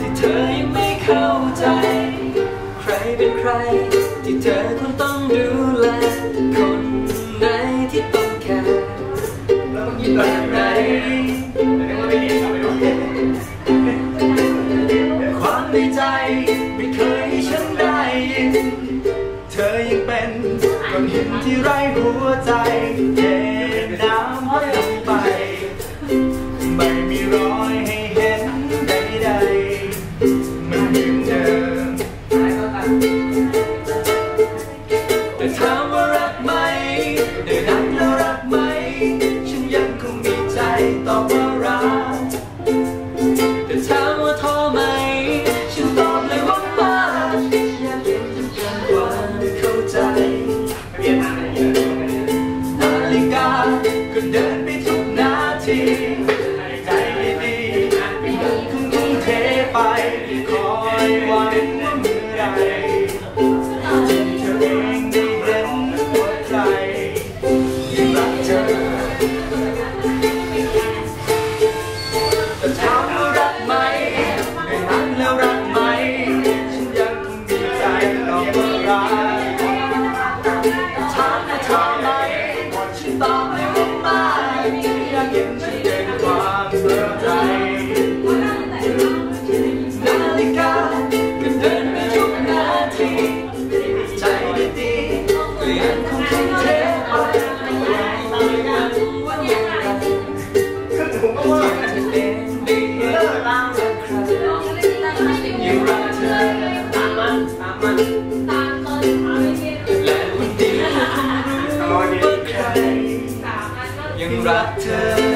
ที่เธอยังไม่เข้าใจใครเป็นใครที่เธอควรต้องดูแล ที่ต้องแคร์แล้วมื่อกี้แบบไหนแต่กว่าไม่เรียนกลับไปดูความในใจไม่เคยให้ฉันได้ยิน เธอยังเป็นก้อนหินที่ไร้หัวใจเทน้ำให้ลงไป ไม่มีรอยให้เห็นใดๆมันเหมือนเดิมแต่ถามว่ารักไหม ตอบว่ารักแต่ถามว่าท้อไหม ฉันตอบเลยว่ามากอยากเห็นจนเกินกว่าเข้าใจเรียนทางไหนเนี่ยนาฬิกาก็เดิน ร่ผมก็ว่าจะเป็นดีเลิกลาจากใครยังรักเธอ